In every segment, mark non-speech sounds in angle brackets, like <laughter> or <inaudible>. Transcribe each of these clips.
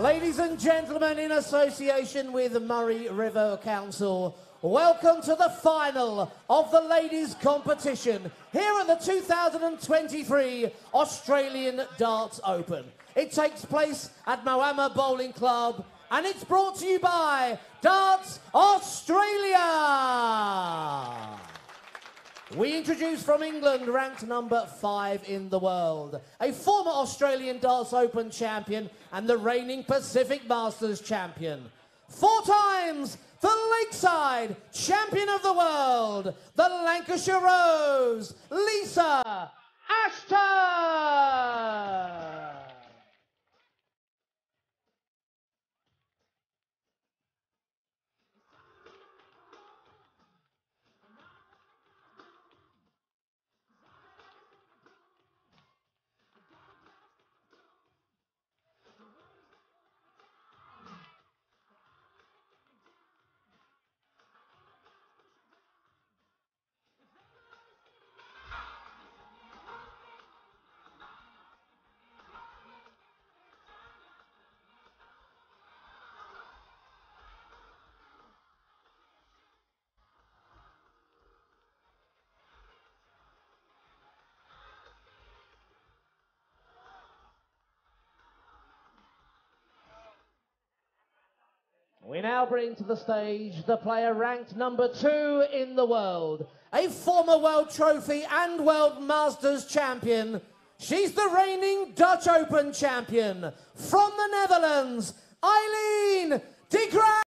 Ladies and gentlemen, in association with Murray River Council, welcome to the final of the ladies' competition here at the 2023 Australian Darts Open. It takes place at Moama Bowling Club and it's brought to you by Darts Australia. We introduce from England, ranked number five in the world, a former Australian Darts Open champion and the reigning Pacific Masters champion. Four times the Lakeside champion of the world, the Lancashire Rose, Lisa Ashton. We now bring to the stage the player ranked number two in the world, a former World Trophy and World Masters champion. She's the reigning Dutch Open champion from the Netherlands, Aileen de Graaf.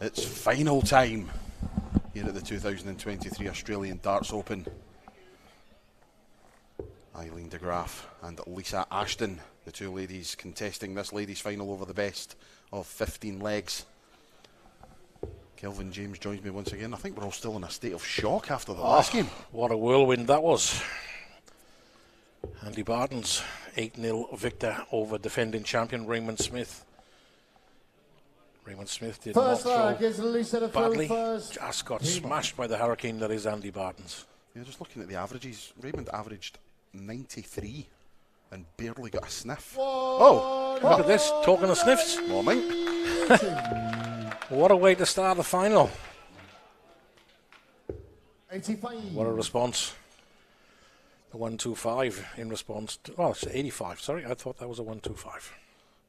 It's final time here at the 2023 Australian Darts Open. Aileen de Graaf and Lisa Ashton, the two ladies contesting this ladies' final over the best of 15 legs. Kelvin James joins me once again. I think we're all still in a state of shock after the oh, last ah, game. What a whirlwind that was. Andy Baetens 8 0 victor over defending champion Raymond Smith. Raymond Smith did first not throw Lisa badly. First. Just got smashed by the hurricane that is Andy Baetens. Yeah, just looking at the averages, Raymond averaged 93 and barely got a sniff. oh, look at this. Talking of sniffs. Morning. <laughs> what a way to start the final. 85. What a response. The 125 in response to. Oh, it's 85. Sorry, I thought that was a 125.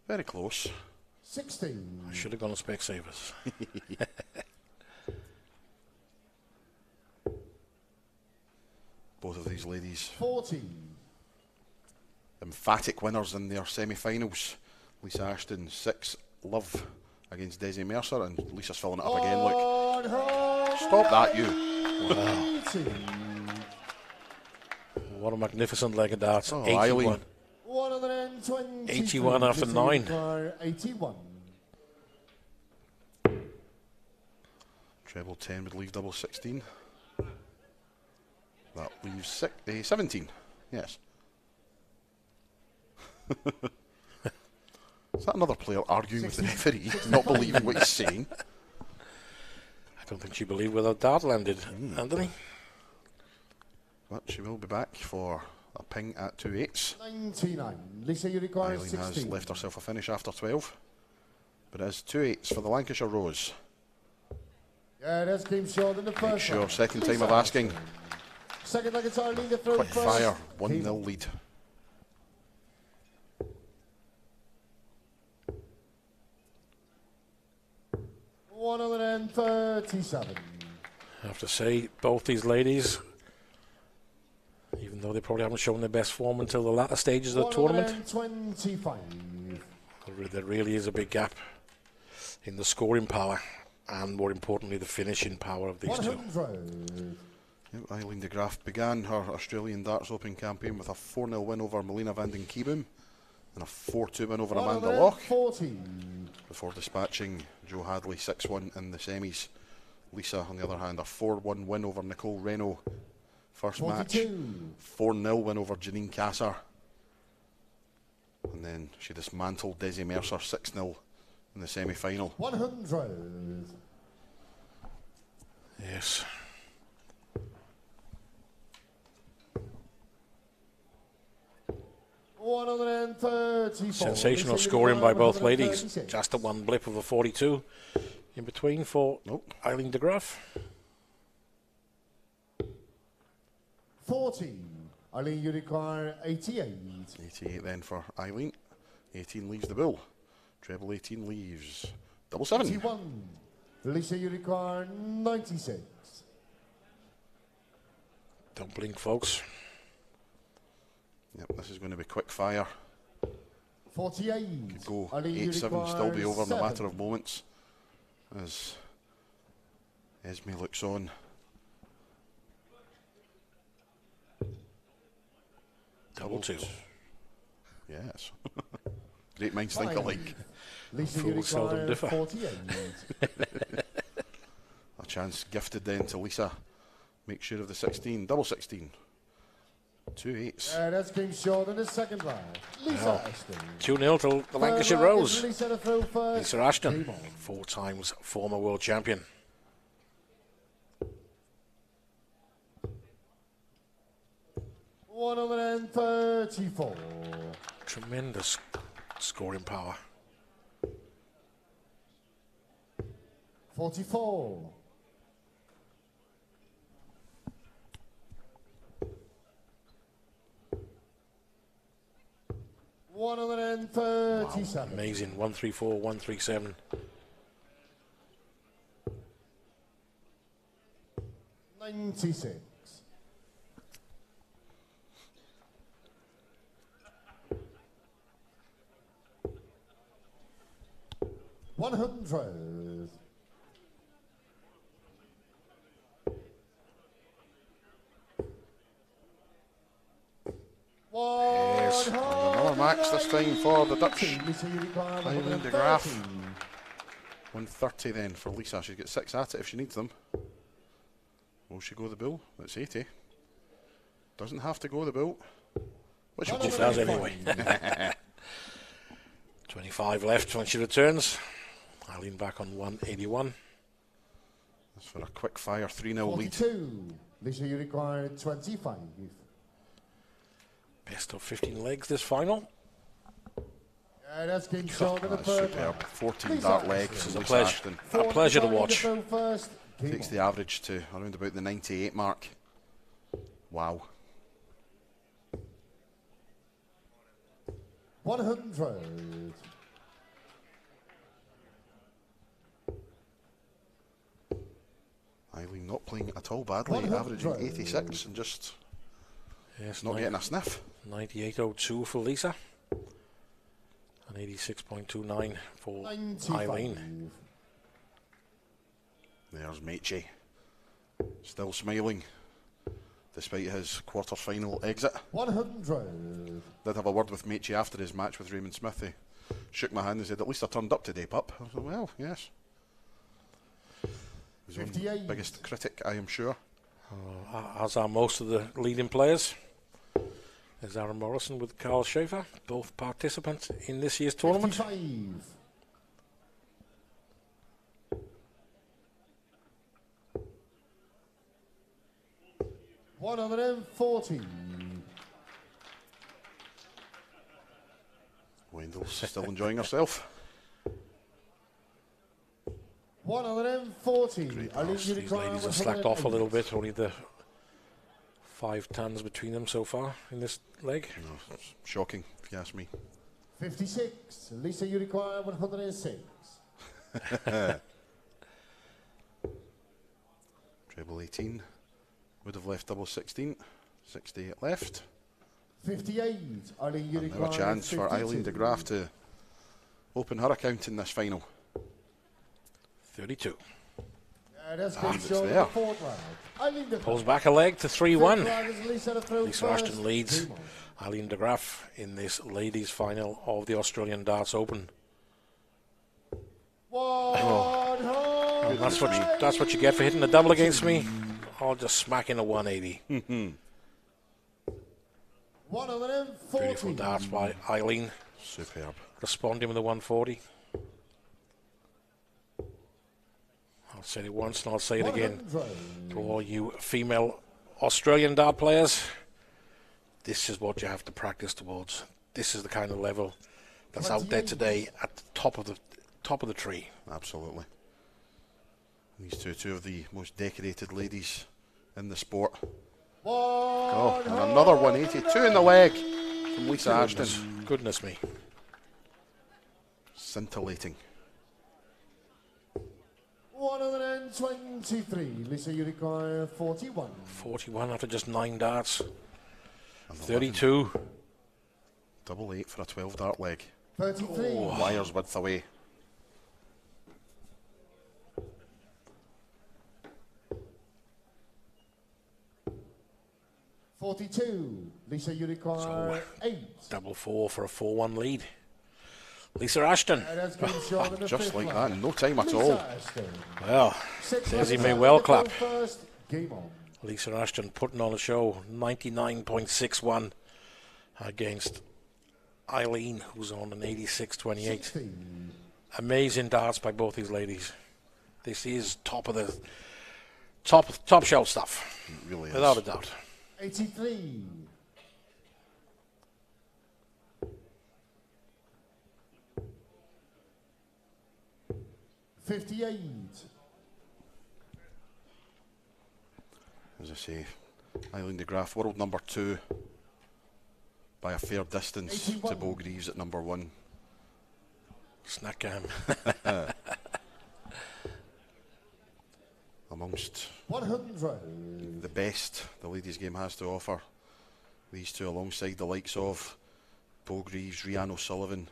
Very close. 16. I should have gone to Specsavers. <laughs> Both of these ladies. 14. Emphatic winners in their semi finals. Lisa Ashton, 6 love against Desi Mercer, and Lisa's filling it up again. Look. Stop that, you. Wow. What a magnificent leg of darts. Oh, 81. Aileen. 81 after 9. 81. Treble 10 would leave double 16. That leaves six, uh, 17. Yes. <laughs> Is that another player arguing with the referee, not believing what he's saying? I don't think she believed where the dart landed, mm. Anthony. But she will be back for a ping at two eights. 99. Lisa, you require Aileen 16. has left herself a finish after 12. But it is two eights for the Lancashire Rose. Yeah, that's game short in the first. Sure, second time of asking. Second leg, it's Aileen to throw Quick first. fire, 1 Came 0 lead. One hundred and thirty-seven. I have to say, both these ladies, even though they probably haven't shown their best form until the latter stages of the tournament, Twenty-five. there- there really is a big gap in the scoring power and, more importantly, the finishing power of these One two. hundred. Yep, Aileen de Graaf began her Australian Darts Open campaign with a 4 0 win over Melina van den Kieboom and a 4 2 win over Amanda Locke Forty. before dispatching Joe Hadley 6 1 in the semis. Lisa, on the other hand, a 4 1 win over Nicole Reno. First match, 4 0 win over Janine Casser. And then she dismantled Desi Mercer 6 0 in the semi final. One hundred. Yes. One hundred and thirty-four. Sensational scoring by both ladies. Just a one blip of a 42 in between for Nope. Aileen de Graaf. Forty. Aileen Unicorn, eighty-eight. 88 then for Aileen. 18 leaves the bill. Treble 18 leaves. Double seven. Eighty-one. Lisa you require ninety-six. Don't blink, folks. Yep, this is going to be quick fire. Forty-eight. Go Aileen 8 7, still be over in a matter of moments as Esme looks on. Double two. Yes. <laughs> Great minds think Five. alike. Lisa Fools seldom Unicorn, differ. forty-eight. <laughs> A chance gifted then to Lisa. Make sure of the 16. Double 16. Two eights. and that's game short in the second round. Lisa Ashton. 2 0 to the Lancashire round Rose. Lisa to first. Lisa Ashton, four times former world champion. One hundred and thirty-four. Tremendous scoring power. Forty-four. One hundred and thirty-seven. Amazing. 134, 137. Ninety-six. One hundred. Yes, and another max this time for the Dutch. Aileen de Graaf. 130 then for Lisa. She's got six at it if she needs them. Will she go the bill? That's 80. Doesn't have to go the bill. Which She hundred does and anyway. <laughs> 25 left when she returns. Aileen back on 181. That's for a quick fire 3 0 lead. Forty-two. Lisa, you require twenty-five. Best of 15 legs this final. Yeah, that's game short in the ah, That's superb. 14 Lisa dart legs. This is a pleasure. A pleasure to watch. to go First. Game Takes the average to around about the 98 mark. Wow. 100. Aileen not playing at all badly, 100. averaging 86 and just Yes, not nine- getting a sniff. 98.02 for Lisa. And 86.29 for 95. Aileen. There's Meche. Still smiling despite his quarter final exit. 100. Did have a word with Meche after his match with Raymond Smith. He shook my hand and said, At least I turned up today, pup. I said, Well, yes. His own 58. biggest critic, I am sure. Uh, As are most of the leading players. There's Aaron Morrison with Carl Schaefer, both participants in this year's tournament. 55. One hundred and forty. Wendell's still enjoying herself. One hundred and forty. Great Aileen pass. These ladies have slacked off a little bit, only the Five tons between them so far in this leg. No, shocking, if you ask me. 56. Lisa, you require 106. <laughs> Treble 18 would have left double 16. 68 left. 58. Aileen, you And now require a chance for Aileen de Graaf to open her account in this final. 32. And that's Ah, been shown in there. the fourth round. Pulls back a leg to 3 1. Fifth round is Lisa to throw Lisa first. Ashton leads Game on. Aileen de Graaf in this ladies' final of the Australian Darts Open. One And that's what you, that's what you get for hitting the double against me. Or just smacking a 180. Beautiful 140. darts by Aileen. Superb. Responding with a 140. I'll say it once and I'll say it again. To all you female Australian dart players, this is what you have to practice towards. This is the kind of level that's out there today at the top of the top of the tree. Absolutely. These two, two of the most decorated ladies in the sport. Oh, and another 182 in the leg from Lisa Ashton. Goodness me. Scintillating. 123. Lisa, you require 41. 41 after just nine darts. And 32. Double eight for a 12 dart leg. 33. Wires width away. Forty-two. Lisa, you require eight. Double four for a 4 1 lead. Lisa Ashton. And that's been shown in the Just like that, in no time at Lisa all. Ashton. Well, Six Daisy rounds may well clap. First game on. Lisa Ashton putting on a show 99.61 against Aileen, who's on an 86.28. 60. Amazing darts by both these ladies. This is top of the top top shelf stuff, It really is. without a doubt. 83. Fifty-eight. As I say, Aileen de Graaf, world number two by a fair distance to 81. Beau Greaves at number one. Snackam. <laughs> Amongst One hundred. the best the ladies' game has to offer. These two alongside the likes of Beau Greaves, Rhian O'Sullivan,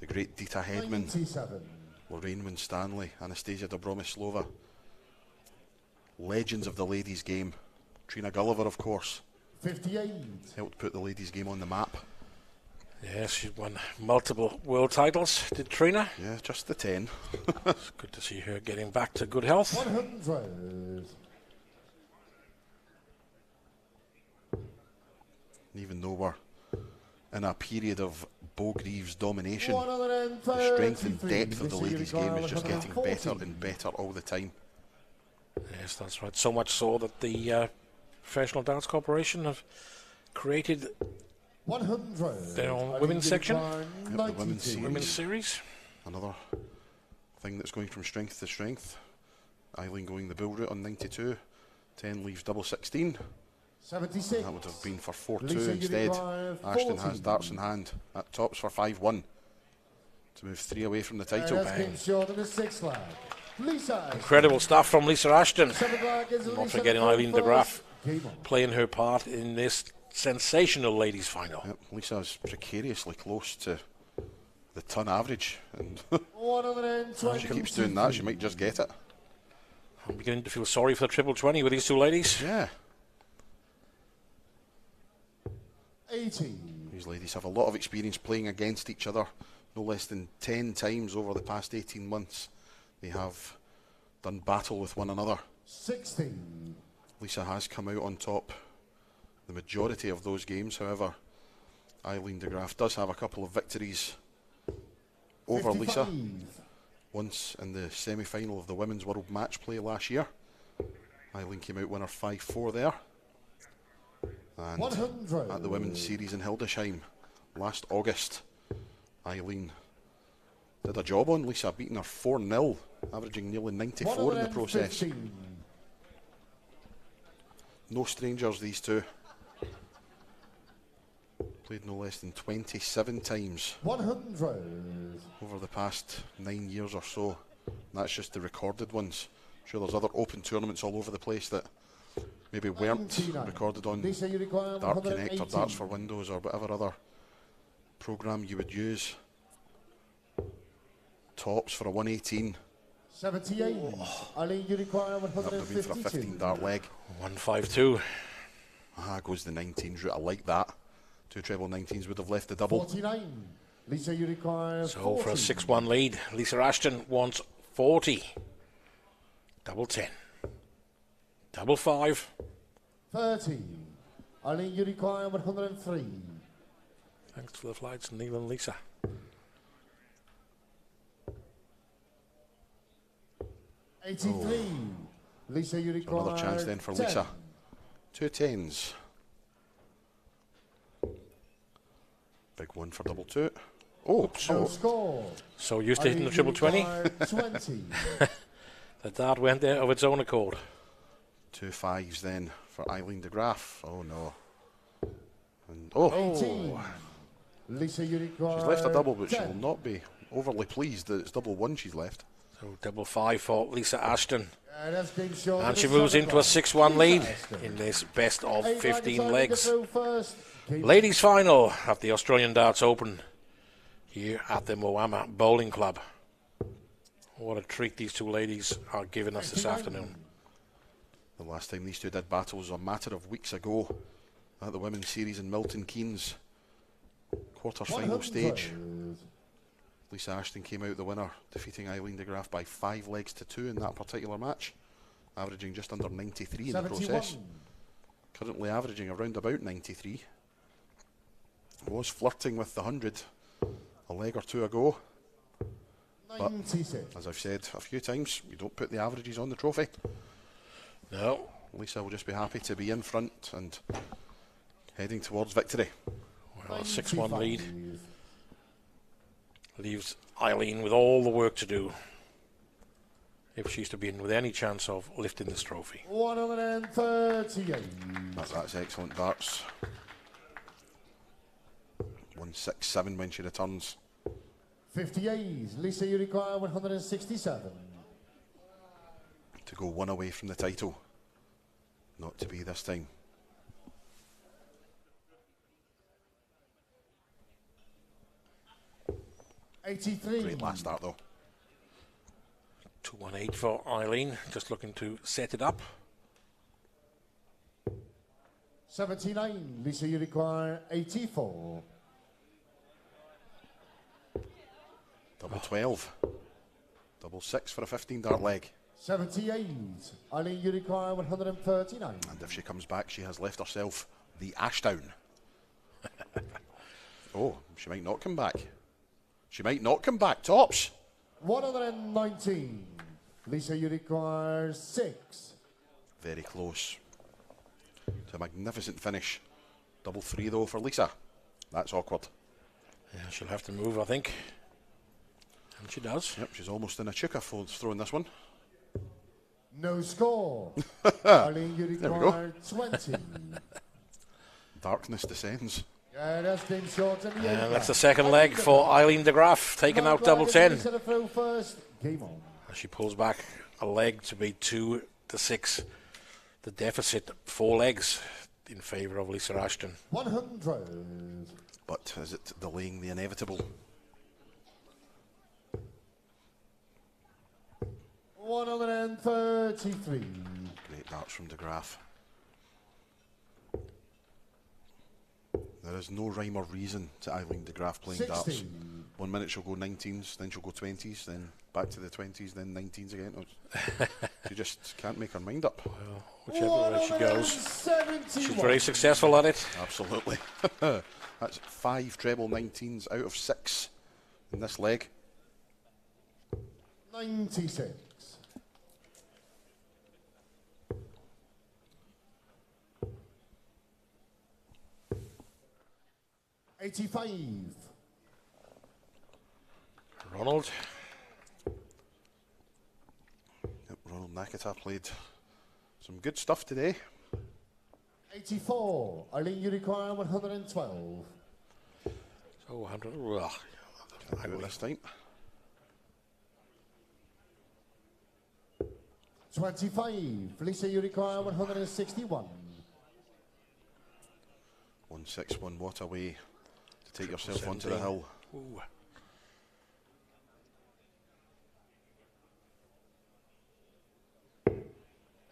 the great Deta Hedman, Ninety-seven. Lorraine Winstanley, Anastasia Dobromyslova. Legends of the ladies' game. Trina Gulliver, of course, Fifty-eight. helped put the ladies' game on the map. yes, she won multiple world titles. Did Trina? Yeah, just the 10. <laughs> It's good to see her getting back to good health. One hundred. Even though we're in a period of Beau Greaves domination, One hundred and the strength and depth of the ladies' game is just getting better and better all the time. Yes, that's right. So much so that the uh, Professional Darts Corporation have created 100. Their own women's section? Yep, the women's series. women's series. Another thing that's going from strength to strength. Aileen going the bull route on 92. 10 leaves double 16. 76. That would have been for 4 2 Lisa, you instead. require Ashton has darts in hand. At tops for 5 1 to move three away from the title. And that's been short in the sixth lag. Lisa. Incredible stuff from Lisa Ashton. Seventh Not forgetting to Aileen de first. Graaf. Playing her part in this sensational ladies' final. Yep, Lisa's precariously close to the ton average, and <laughs> if she keeps doing that, she might just get it. I'm beginning to feel sorry for the triple twenty with these two ladies. Yeah, 80. these ladies have a lot of experience playing against each other. No less than 10 times over the past 18 months, they have done battle with one another. 60. Lisa has come out on top the majority of those games. However, Aileen de Graaf does have a couple of victories over Lisa. Once in the semi final of the Women's World Match Play last year. Aileen came out winner 5 4 there. And 100. at the Women's Series in Hildesheim last August, Aileen did a job on Lisa, beating her 4 0, averaging nearly 94 in the process. 115. No strangers, these two. Played no less than 27 times 100. over the past nine years or so. And that's just the recorded ones. I'm sure there's other open tournaments all over the place that maybe weren't recorded on Lisa, Dart Connect or 118. Darts for Windows or whatever other program you would use. Tops for a 118. 78. Aileen, you require That would have been for a 15 dart leg. 152. Ah, goes the 19s route. I like that. Two treble 19s would have left the double. 49. Lisa, you require So for a 6 1 lead, Lisa Ashton wants 40. Double 10. Double 5. 30. Aileen, you require 103. Thanks for the flights, Neil and Lisa. 83. Lisa, you require Another chance then for 10. Lisa. Two tens. Big one for double two. Oh, No so score. So used to hitting the triple 20. 20. <laughs> The dart went there of its own accord. Two fives then for Aileen de Graaf. Oh no. And, oh, 18. Lisa, you she's left a double, but she will not be overly pleased that it's double one she's left. So double five for Lisa Ashton. Uh, that's been shown And she moves into a 6 1 lead Ashton. in this best of 15 legs. only to go first. Keep Ladies final at the Australian Darts Open here at the Moama Bowling Club. What a treat these two ladies are giving us this 89. afternoon. The last time these two did battle was a matter of weeks ago at the Women's Series in Milton Keynes. Quarter final stage. Lisa Ashton came out the winner, defeating Aileen de Graaf by five legs to two in that particular match, averaging just under 93 in the process. Currently averaging around about 93. Was flirting with the 100 a leg or two ago. 96. As I've said a few times, you don't put the averages on the trophy. No, Lisa will just be happy to be in front and heading towards victory. well, 6 1 lead leaves Aileen with all the work to do if she's to be in with any chance of lifting this trophy. 138. That's, that's excellent darts. 167 when she returns. 58. Lisa, you require 167. To go one away from the title. Not to be this time. Eighty-three. Great last start though. 218 for Aileen, just looking to set it up. Seventy-nine. Lisa, you require eighty-four. Double 12. Double 6 for a 15 dart leg. Seventy-eight. Aileen, you require one hundred and thirty-nine. And if she comes back, she has left herself the Ashdown. <laughs> oh, she might not come back. She might not come back. Tops. One hundred and nineteen. Lisa, you require six. Very close. To a magnificent finish. Double three though for Lisa. That's awkward. Yeah, she'll have to move, I think. And she does. Yep, she's almost in a chuka for throwing this one. No score. <laughs> Aileen, you There we go. require twenty. <laughs> Darkness descends. Yeah, that's been short in the And that's the second leg for Aileen de Graaf, taking out double 10. Lisa to throw first. Game on. As she pulls back a leg to be 2 to 6. The deficit, four legs in favour of Lisa Ashton. One hundred. But is it delaying the inevitable? One hundred and thirty-three. Great darts from De Graaf. There is no rhyme or reason to Aileen De Graaf playing darts. One minute she'll go 19s, then she'll go 20s, then back to the 20s, then 19s again. <laughs> She just can't make her mind up. Well, Whichever way she goes. She's very successful at it. Absolutely. <laughs> That's five treble 19s out of six in this leg. 96. Eighty-five. Ronald. Yep, Ronald Nakata played some good stuff today. 84. Aileen, you require 112. So 100. Ugh. I go this time. 25. Felicia, you require 161. 161, what a way to take yourself onto the hill. Ooh.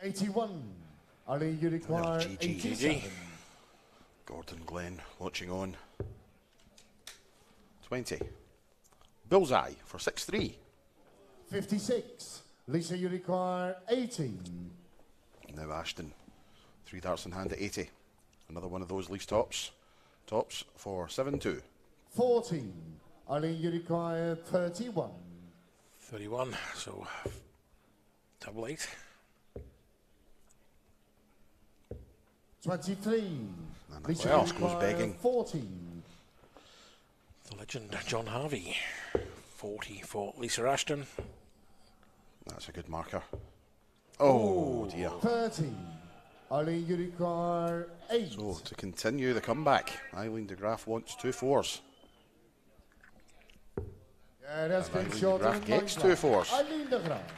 Eighty-one. Aileen, you require GG. eighty-seven. Gordon Glenn watching on. 20. Bullseye for 6 3. Fifty-six. Lisa, you require eighty. Now Ashton. Three darts in hand at 80. Another one of those least tops. Tops for 7 2. Forty. Aileen, you require thirty-one. 31. So double eight. Twenty-three. And Lisa, who goes begging? Forty. The legend John Harvey. 40 for Lisa Ashton. That's a good marker. Oh dear. Thirty. Aileen, you eight. So to continue the comeback, Aileen de Graaf wants two fours. Yeah, that's And been Aileen short de Graaf gets line two back. Aileen de Graaf.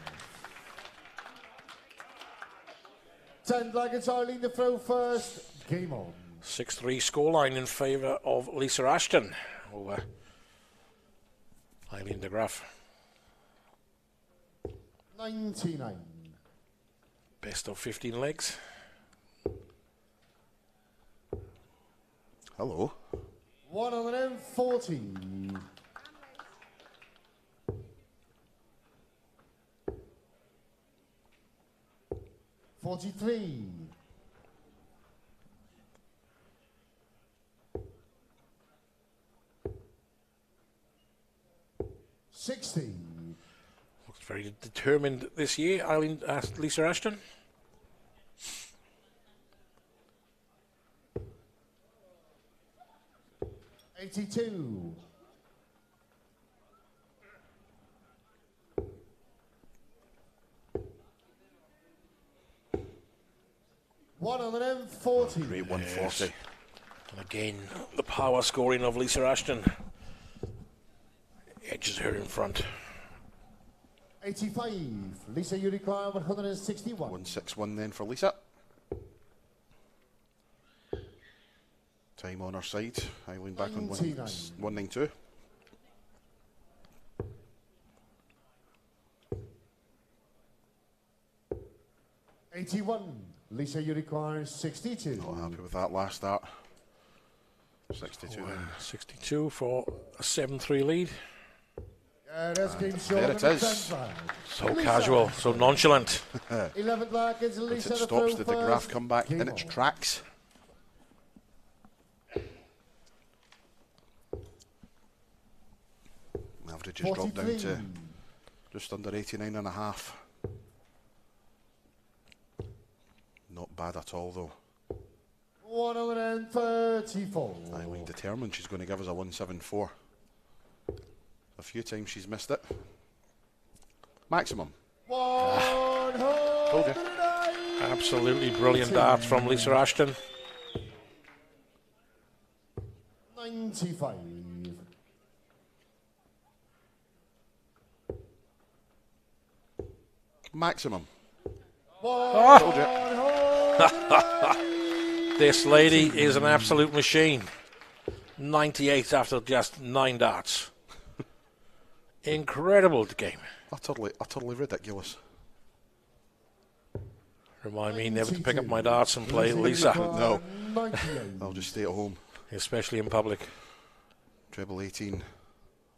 Ten dragons, Aileen to throw first. Game on. 6 3 scoreline in favour of Lisa Ashton over Aileen de Graaf. 99. Best of 15 legs. Hello. 140. Forty-three. Sixty. Looks very determined this year, Aileen, uh, Lisa Ashton. Eighty-two. One hundred and forty. Great 140. And again, the power scoring of Lisa Ashton edges her in front. 85. Lisa, you require 161. 161 then for Lisa. Time on her side. Aileen back on one, 99. 192. Eighty-one. Lisa, you require 62. Not happy with that last start. 62 then. 62 for a 7 3 lead. Yeah, that's there of it the is. 10th. So Lisa casual, so nonchalant. <laughs> 11th lag is But it to stops throw the De Graaf first. comeback Game in its tracks. Average has dropped down to just under 89 and a half. Not bad at all though. 134. Aileen determined she's going to give us a 174. A few times she's missed it. Maximum. 190. Absolutely brilliant dart from Lisa Ashton. 95. Maximum. Ah. Told <laughs> This lady is an absolute machine. 98 after just nine darts. Incredible game. Utterly, utterly ridiculous. Remind me never to pick up my darts and play Lisa, No. I'll just stay at home. especially in public. Treble 18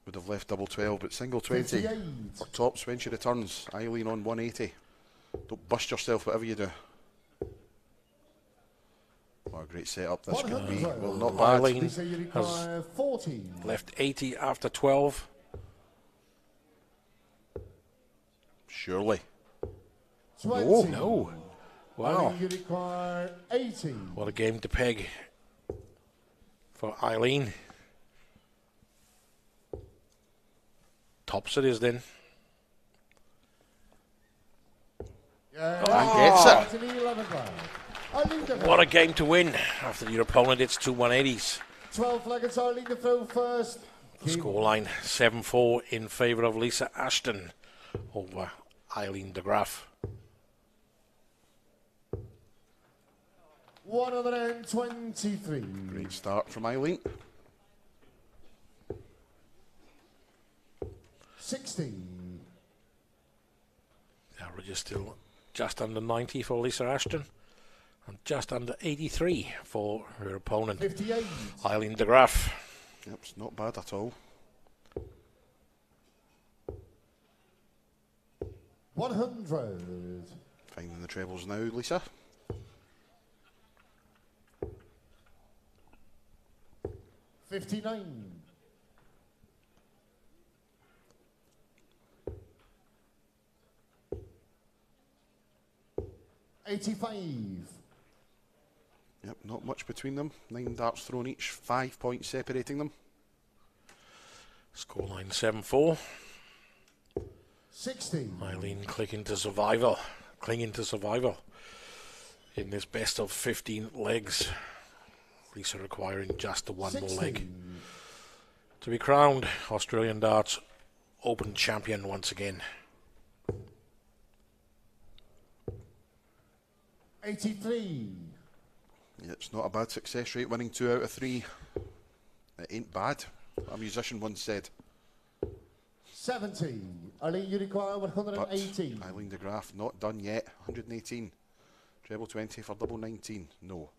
would have left double 12, but single 20 for tops when she returns. Aileen on 180. Don't bust yourself, whatever you do. What a great setup this could be. Well, not bad. Aileen Lisa, you require 40. left 80 after 12. Surely. 20. No, no. Wow. Aileen, you require 80. What a game to peg for Aileen. Tops it is then. Yeah, And gets it. Oh. to the 11th round. Aileen de What a game to win after your opponent hits two 180s. 12 leggings Aileen de throw first. Scoreline 7 4 in favour of Lisa Ashton over Aileen de Graaf. 123. Great start from Aileen. 60. The average is still just under 90 for Lisa Ashton and just under 83 for her opponent, 58. Aileen de Graaf. Yep, it's not bad at all. 100. Finding the trebles now, Lisa. Fifty-nine. Eighty-five. Yep, not much between them. Nine darts thrown each, five points separating them. Scoreline 7 4. Sixty. Aileen clicking to survival, clinging to survival in this best of 15 legs. Lisa requiring just the one more leg to be crowned Australian Darts Open Champion once again. Eighty-three. Yeah, it's not a bad success rate, winning two out of three. It ain't bad. A musician once said. Seventy. Aileen, you require 118. But and eighteen. Aileen de Graaf not done yet. 118. Treble 20 for double 19. No.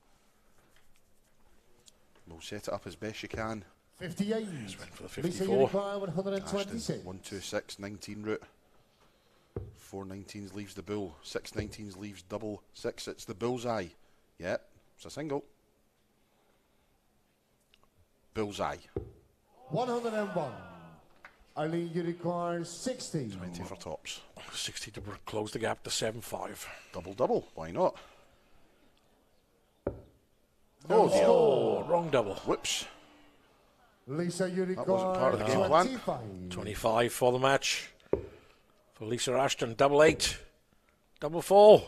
We'll set it up as best you can. Fifty-eight. went for the Lisa, you require one hundred and Ashton, 126, 19 route. Four 19s leaves the bull. Six 19s leaves double six. It's the bullseye. Yep, it's a single. Bullseye. One hundred and one. Aileen, you require sixty. 20 for tops. <laughs> 60 to close the gap to 7 5. Double double. Why not? No oh, score. Oh, wrong double. Whoops. Lisa, you wasn't part of the game plan. 25 for the match. For Lisa Ashton, double eight, double four.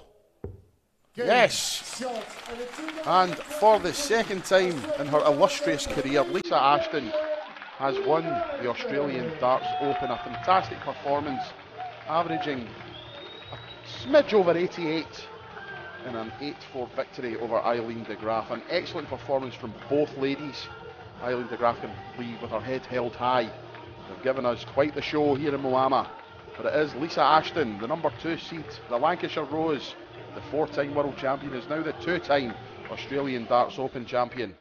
Yes. And for the second time in her illustrious career, Lisa Ashton has won the Australian Darts Open. A fantastic performance, averaging a smidge over 88 in an 8-4 victory over Aileen de Graaf. An excellent performance from both ladies. Aileen de Graaf can leave with her head held high. They've given us quite the show here in Moama. But it is Lisa Ashton, the number two seed, the Lancashire Rose, the four-time world champion, is now the two-time Australian Darts Open champion.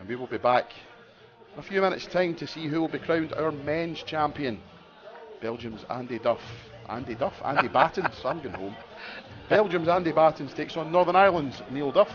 And we will be back in a few minutes' time to see who will be crowned our men's champion. Belgium's Andy Duff. Andy Duff? Andy <laughs> Battens. I'm going home. Belgium's Andy Baetens takes on Northern Ireland's Neil Duff.